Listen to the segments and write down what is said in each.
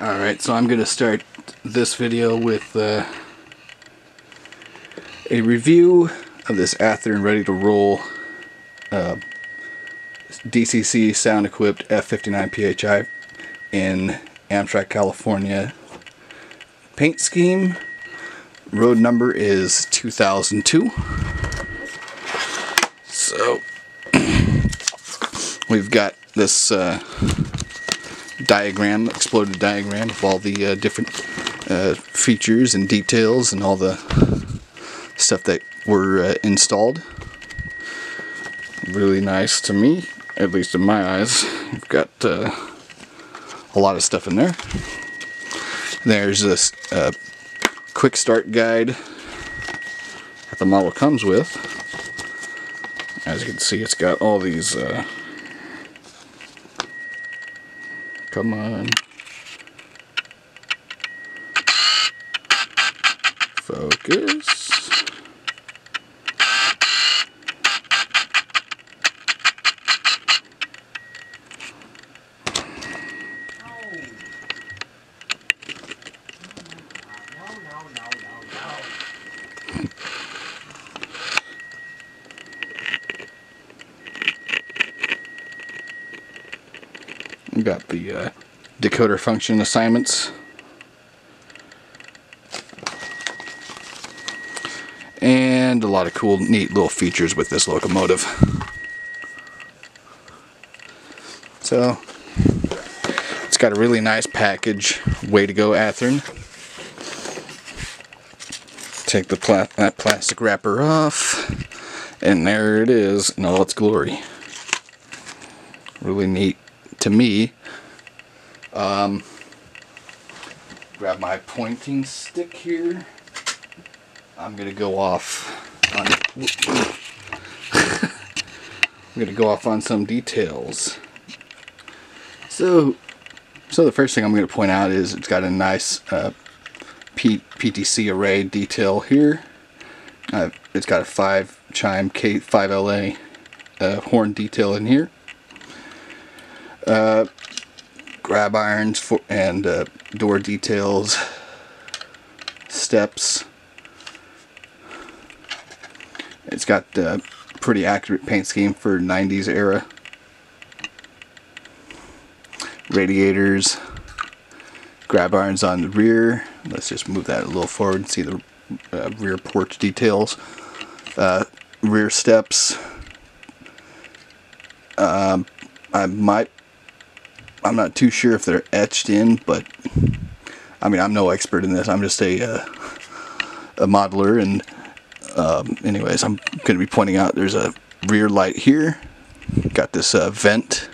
Alright, so I'm going to start this video with uh, a review of this Athearn Ready to Roll uh, DCC sound equipped F59 PHI in Amtrak, California. Paint scheme, road number is 2002. So, we've got this uh, diagram, exploded diagram of all the uh, different uh, features and details and all the stuff that were uh, installed. Really nice to me, at least in my eyes. We've got uh, a lot of stuff in there. There's this uh, quick start guide that the model comes with. As you can see, it's got all these uh, Come on. Focus. We got the uh, decoder function assignments. And a lot of cool, neat little features with this locomotive. So, it's got a really nice package. Way to go, Athearn. Take the pla that plastic wrapper off. And there it is in all its glory. Really neat to me. Um, grab my pointing stick here. I'm gonna go off on. I'm gonna go off on some details. So, so the first thing I'm gonna point out is it's got a nice uh, P PTC array detail here. Uh, it's got a five chime K5LA uh, horn detail in here. Uh, grab irons for and uh, door details, steps. It's got a pretty accurate paint scheme for 90s era. Radiators, grab irons on the rear. Let's just move that a little forward and see the uh, rear porch details. Uh, rear steps. Um, I might I'm not too sure if they're etched in, but I mean, I'm no expert in this. I'm just a uh, a modeler, and um, anyways, I'm going to be pointing out there's a rear light here. Got this uh, vent,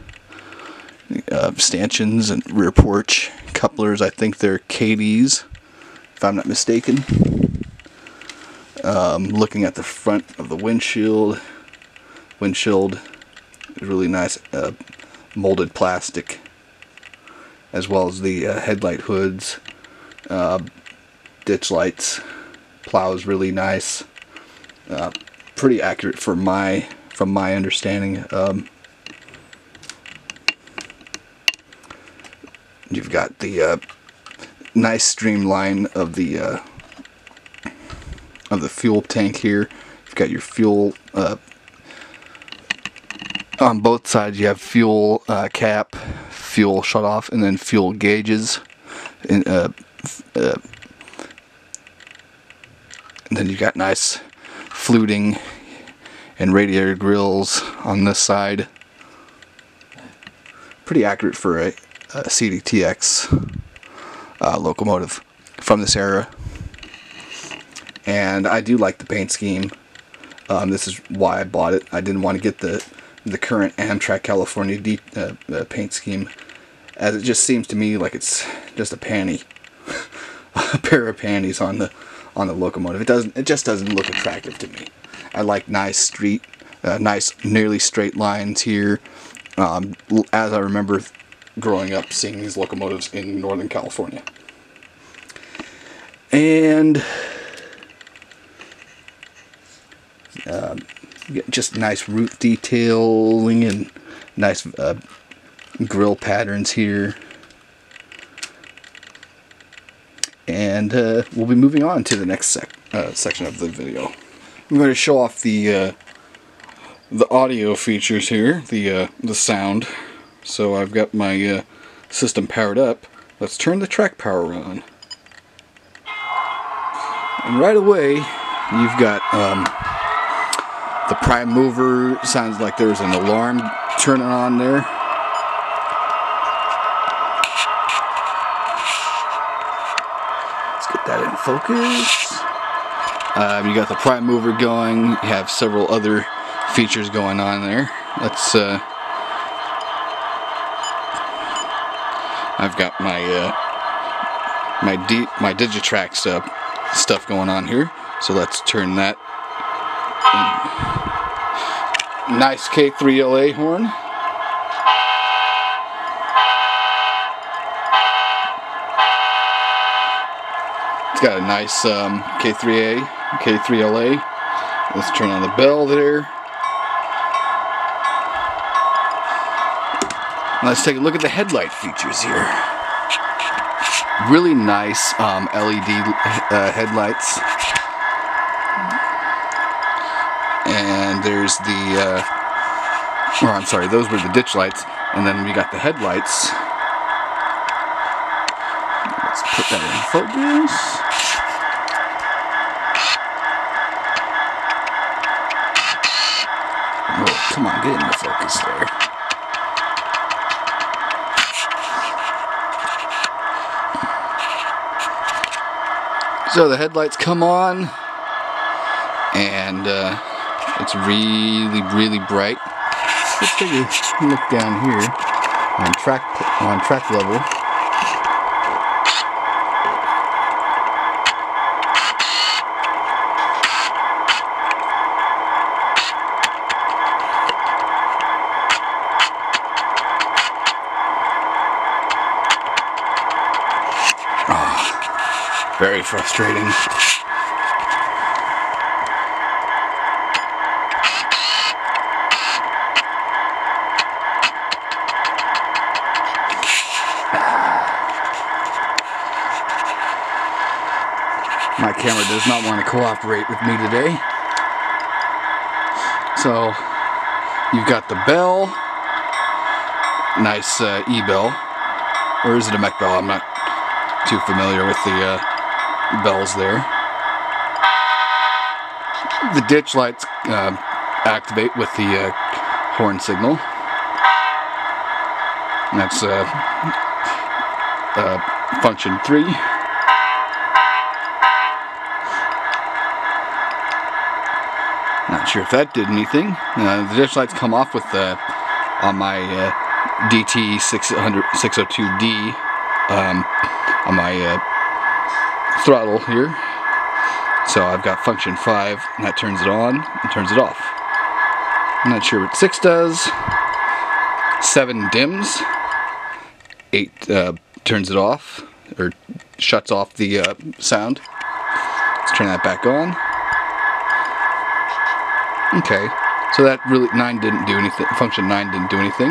uh, stanchions, and rear porch couplers. I think they're Kadees, if I'm not mistaken. Um, looking at the front of the windshield, windshield really nice uh, molded plastic as well as the uh, headlight hoods, uh, ditch lights, plows really nice, uh, pretty accurate for my from my understanding. Um, you've got the uh, nice streamline of the uh, of the fuel tank here. You've got your fuel uh, on both sides. You have fuel cap fuel shut off and then fuel gauges and, uh, uh, and then you got nice fluting and radiator grills on this side. Pretty accurate for a, a CDTX uh, locomotive from this era. And I do like the paint scheme. Um, this is why I bought it. I didn't want to get the the current Amtrak California uh, uh, paint scheme, as it just seems to me like it's just a panty, a pair of panties on the on the locomotive. It doesn't. It just doesn't look attractive to me. I like nice street, uh, nice nearly straight lines here. Um, as I remember growing up seeing these locomotives in Northern California. And um, just nice roof detailing and nice uh, grill patterns here. and uh, we'll be moving on to the next sec uh, section of the video. I'm going to show off the uh, the audio features here, the uh, the sound. So I've got my uh, system powered up. Let's turn the track power on. And right away, you've got um, the prime mover. Sounds like there's an alarm turning on there. Let's get that in focus. Um, you got the prime mover going. You have several other features going on there. Let's. Uh, I've got my uh, my D my Digitrax stuff stuff going on here. So let's turn that nice K3LA horn. It's got a nice um, K3A, K3LA. Let's turn on the bell there. Let's take a look at the headlight features here. Really nice um, LED uh, headlights. There's the, uh, or I'm sorry, those were the ditch lights. And then we got the headlights. Let's put that in focus. Oh, come on, get into focus there. So the headlights come on, and uh, it's really, really bright. Let's take a look down here on track on track level. Ah, very frustrating. Camera does not want to cooperate with me today. So, you've got the bell. Nice uh, E-bell. Or is it a Mech bell? I'm not too familiar with the uh, bells there. The ditch lights uh, activate with the uh, horn signal. That's uh, uh, function 3. Sure if that did anything. Uh, the ditch lights come off with the on my DT 600 602D um, on my throttle here. So I've got function 5, and that turns it on and turns it off. I'm not sure what 6 does. 7 dims. 8 uh, turns it off, or shuts off the uh, sound. Let's turn that back on. Okay, so that really, 9 didn't do anything, function 9 didn't do anything.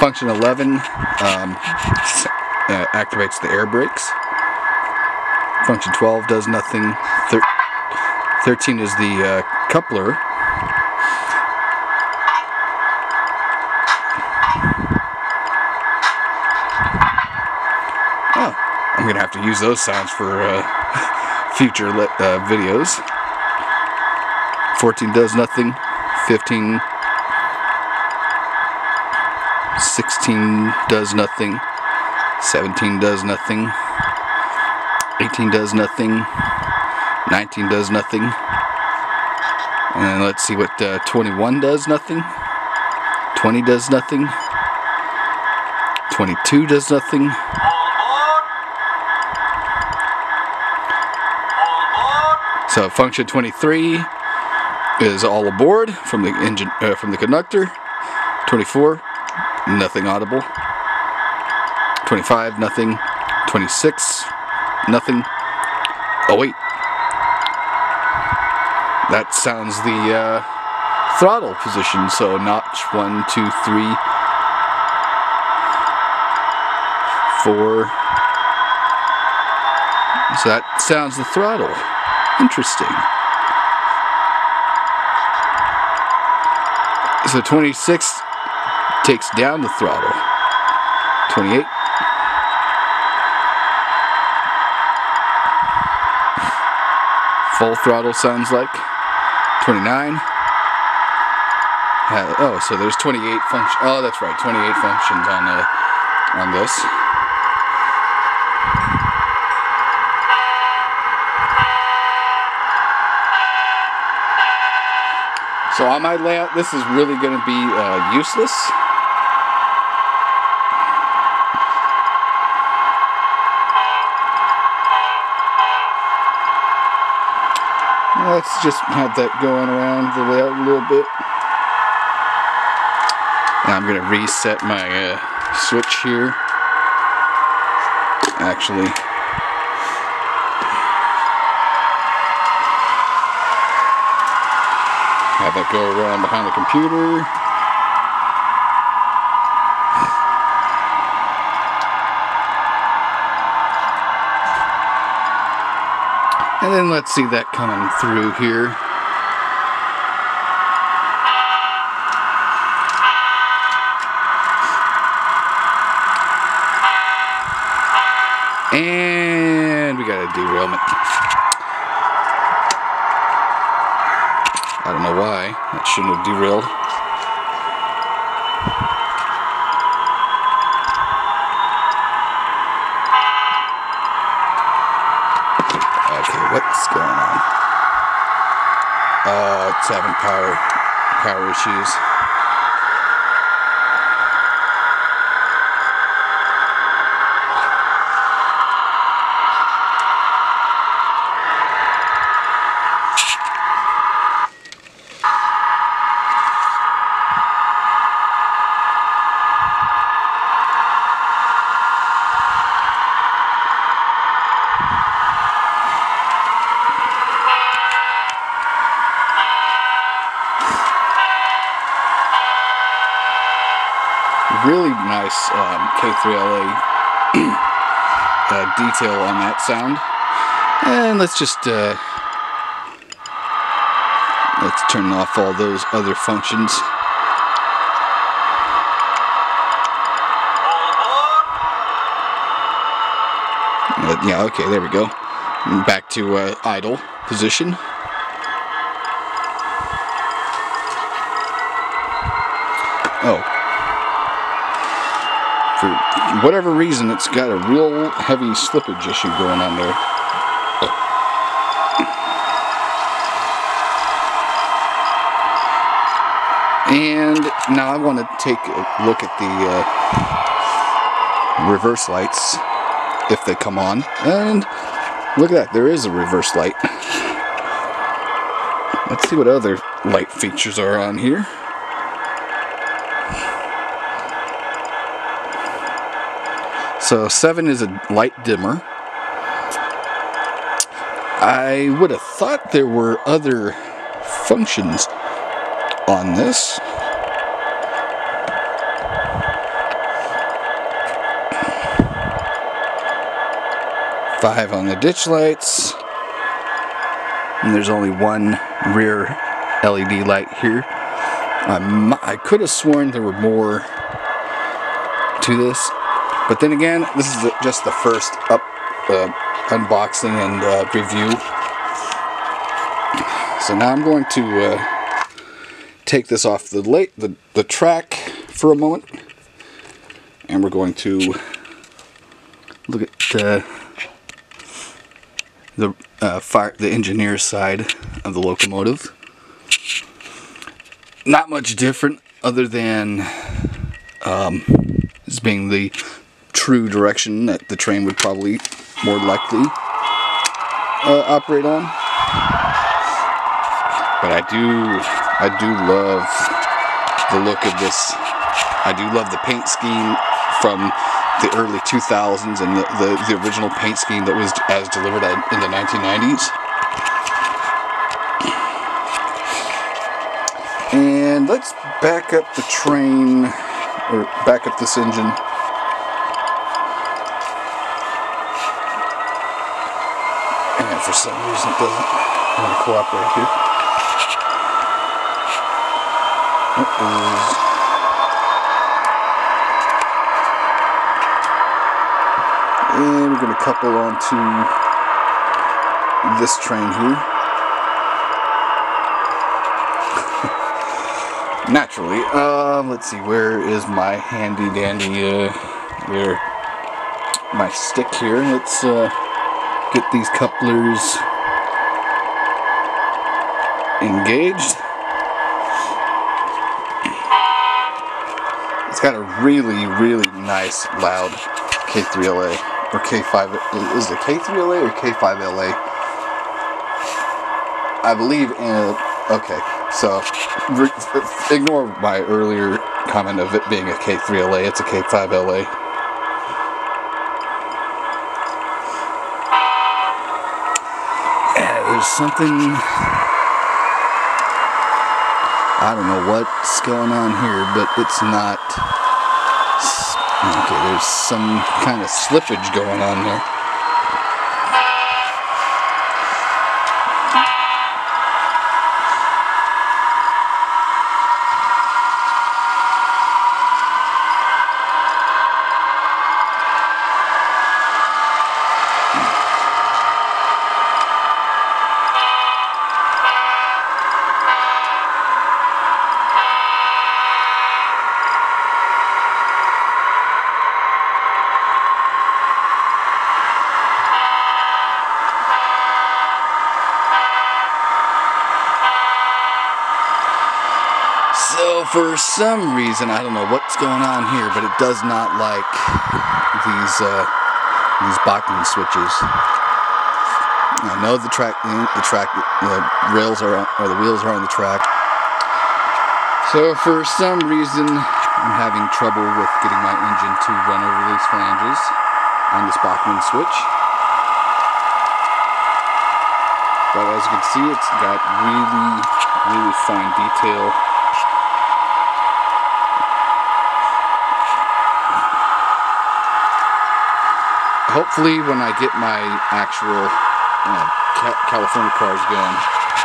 Function 11 um, uh, activates the air brakes. Function 12 does nothing. Thir 13 is the uh, coupler. Oh, I'm going to have to use those sounds for uh, future uh, videos. 14 does nothing. 15 16 does nothing. 17 does nothing. 18 does nothing. 19 does nothing. And let's see what uh, 21 does nothing. 20 does nothing. 22 does nothing. So function 23 is all aboard from the engine uh, from the conductor. 24 nothing audible. 25 nothing. 26 nothing. Oh wait. That sounds the uh, throttle position. So notch one, two, three, four, So that sounds the throttle. Interesting. So 26 takes down the throttle. 28. Full throttle sounds like. 29. Uh, oh, so there's 28 functions. Oh, that's right, 28 functions on uh, on this. So on my layout, this is really going to be uh, useless. Let's just have that going around the layout a little bit. Now I'm going to reset my uh, switch here. Actually, have that go around behind the computer. And then let's see that coming through here. And we got a derailment. I don't know why. That shouldn't have derailed. Okay, what's going on? Uh, it's having power power issues. Nice um, K3LA uh, detail on that sound. And let's just uh, let's turn off all those other functions. Uh, yeah, okay, there we go. Back to uh, idle position. Oh, for whatever reason, it's got a real heavy slippage issue going on there. And now I want to take a look at the uh, reverse lights if they come on. And look at that, there is a reverse light. Let's see what other light features are on here. So 7 is a light dimmer. I would have thought there were other functions on this. Five on the ditch lights. And there's only one rear LED light here. I, I could have sworn there were more to this. But then again, this is just the first up uh, unboxing and uh, review. So now I'm going to uh, take this off the late the, the track for a moment, and we're going to look at the uh, fire the engineer's side of the locomotive. Not much different, other than um, this being the true direction that the train would probably more likely uh, operate on. But I do, I do love the look of this. I do love the paint scheme from the early 2000s and the, the, the original paint scheme that was as delivered in the 1990s. And let's back up the train, or back up this engine some reason it doesn't want to cooperate here. Uh-oh. And we're going to couple onto this train here. Naturally. Um, let's see, where is my handy dandy, uh, where, my stick here. Let's, uh, get these couplers engaged. It's got a really, really nice, loud K3LA or K5. Is it K3LA or K5LA? I believe in. Okay, so ignore my earlier comment of it being a K3LA. It's a K5LA. There's something I don't know what's going on here, but it's not okay, there's some kind of slippage going on there. For some reason, I don't know what's going on here, but it does not like these uh, these Bachmann switches. I know the track, the track, the rails are, or the wheels are on the track. So for some reason, I'm having trouble with getting my engine to run over these flanges on this Bachmann switch. But as you can see, it's got really, really fine detail hopefully when I get my actual uh, California cars going,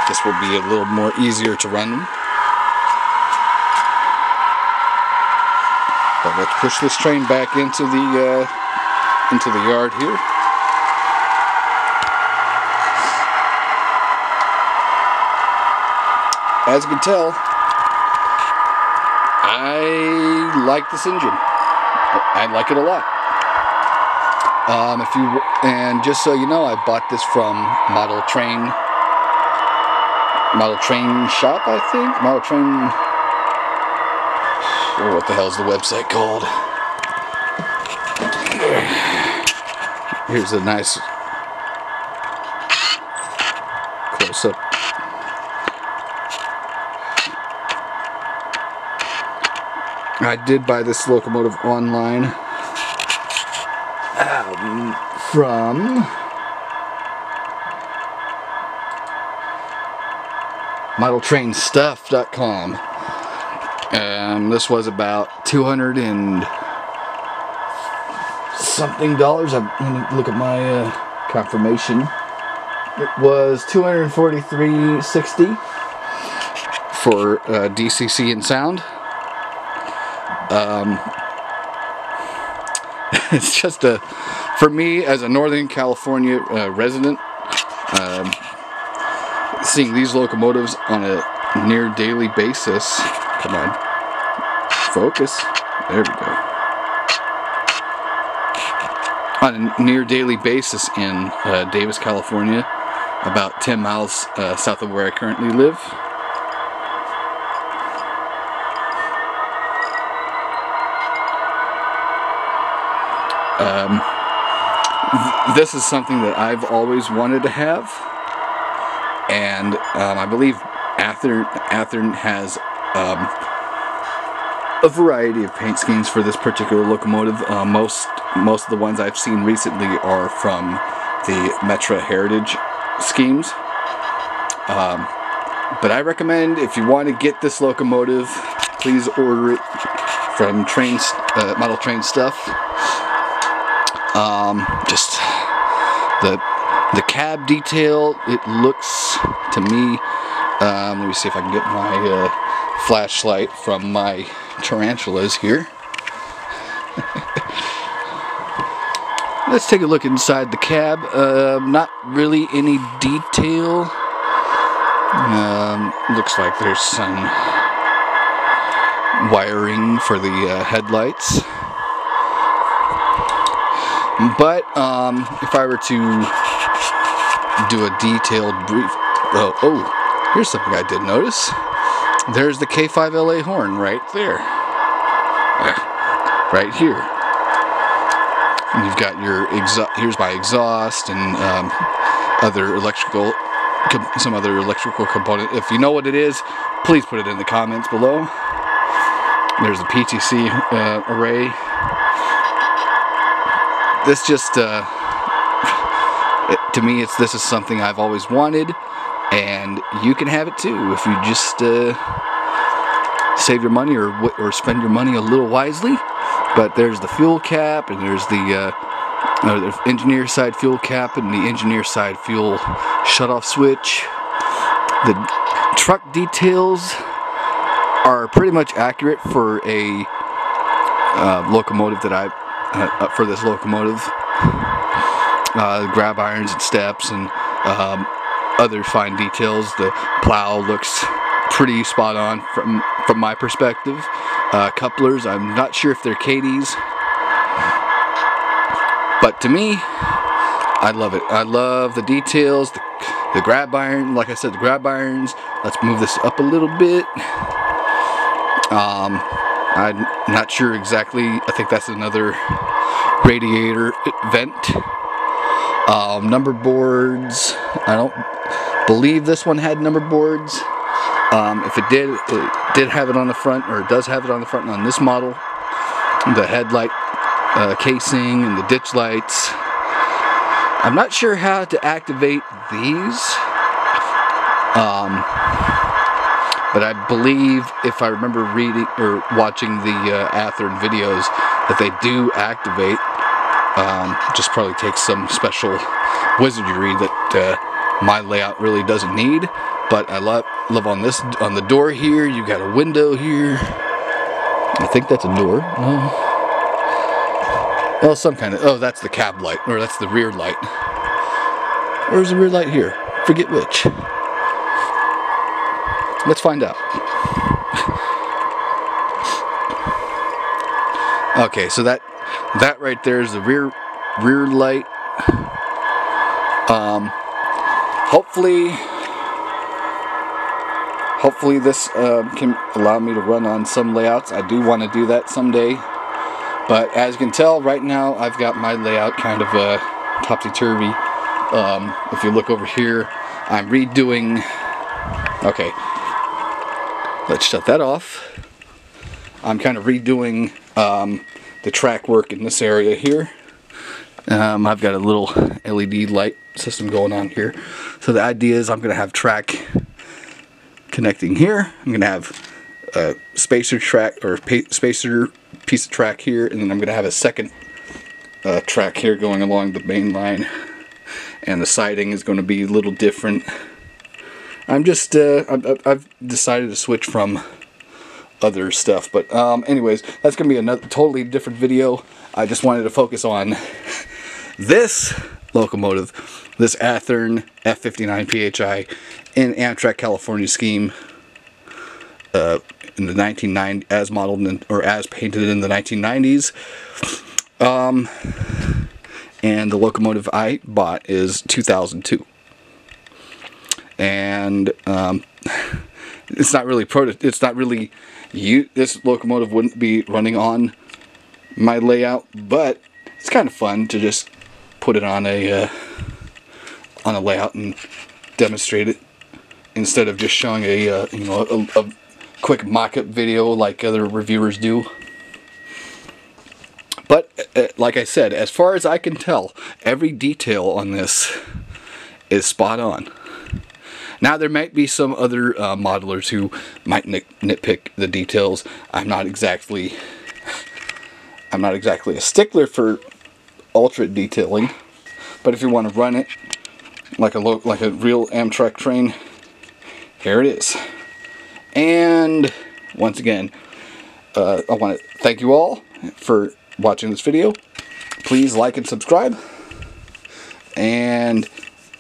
this will be a little more easier to run them. But let's push this train back into the uh, into the yard here. As you can tell, I like this engine. I like it a lot. Um, if you and just so you know, I bought this from Model Train, Model Train Shop, I think. Model Train. Or what the hell is the website called? Here's a nice close up. I did buy this locomotive online um, from modeltrainstuff.com. Um, this was about 200 and something dollars. I'm going to look at my uh, confirmation. It was 243.60 for uh, DCC and sound. Um, it's just a, for me as a Northern California uh, resident, um, seeing these locomotives on a near daily basis. Come on, focus. There we go. On a near daily basis in uh, Davis, California, about 10 miles uh, south of where I currently live. Um, th this is something that I've always wanted to have, and um, I believe Athearn, Athearn has um, a variety of paint schemes for this particular locomotive. Uh, most most of the ones I've seen recently are from the Metra Heritage schemes. Um, but I recommend if you want to get this locomotive, please order it from train uh, model train stuff. Um, just the the cab detail, it looks to me, um, let me see if I can get my uh, flashlight from my tarantulas here. Let's take a look inside the cab. Uh, not really any detail. Um, looks like there's some wiring for the uh, headlights. But um, if I were to do a detailed brief, oh, oh, here's something I did notice. There's the K5LA horn right there, right here. And you've got your exhaust. Here's my exhaust and um, other electrical, some other electrical component. If you know what it is, please put it in the comments below. There's the PTC uh, array. This just, uh, it, to me, it's this is something I've always wanted, and you can have it too if you just uh, save your money or or spend your money a little wisely. But there's the fuel cap, and there's the, uh, uh, the engineer side fuel cap, and the engineer side fuel shutoff switch. The truck details are pretty much accurate for a uh, locomotive that I uh, for this locomotive. Uh, grab irons and steps and um, other fine details. The plow looks pretty spot on from from my perspective. Uh, couplers, I'm not sure if they're Kadee, but to me, I love it. I love the details, the, the grab iron. Like I said, the grab irons. Let's move this up a little bit. Um, I'm not sure exactly. I think that's another radiator vent. Um, number boards. I don't believe this one had number boards. Um, if it did, it did have it on the front, or it does have it on the front on this model. The headlight uh, casing and the ditch lights. I'm not sure how to activate these. Um, but I believe, if I remember reading or watching the uh, videos, that they do activate. Um, just probably takes some special wizardry that uh, my layout really doesn't need. But I love love on this on the door here. You got a window here. I think that's a door. No. Oh, some kind of. Oh, that's the cab light, or that's the rear light. Where's the rear light here? Forget which. Let's find out. okay, so that that right there is the rear rear light. Um, hopefully, hopefully this uh, can allow me to run on some layouts. I do want to do that someday. But as you can tell, right now I've got my layout kind of uh, topsy-turvy. Um, if you look over here, I'm redoing... Okay, let's shut that off. I'm kind of redoing um, the track work in this area here. Um, I've got a little LED light system going on here. So the idea is I'm going to have track connecting here. I'm going to have a spacer track or spacer piece of track here and then I'm going to have a second uh, track here going along the main line and the siding is going to be a little different I'm just, uh, I've decided to switch from other stuff. But um, anyways, that's going to be another totally different video. I just wanted to focus on this locomotive, this Athearn F59 PHI in Amtrak California scheme uh, in the 1990s, as modeled in, or as painted in the 1990s. Um, and the locomotive I bought is 2002 and um, it's not really proto it's not really you this locomotive wouldn't be running on my layout but it's kind of fun to just put it on a uh, on a layout and demonstrate it instead of just showing a uh, you know a, a quick mock-up video like other reviewers do. But uh, like I said as far as I can tell every detail on this is spot on now there might be some other uh, modelers who might nit nitpick the details. I'm not exactly I'm not exactly a stickler for ultra detailing, but if you want to run it like a like a real Amtrak train. Here it is. And once again, uh, I want to thank you all for watching this video. Please like and subscribe. And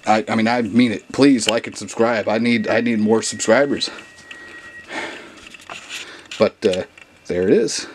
I, I mean, I mean it. Please like and subscribe. I need I need more subscribers. But uh, there it is.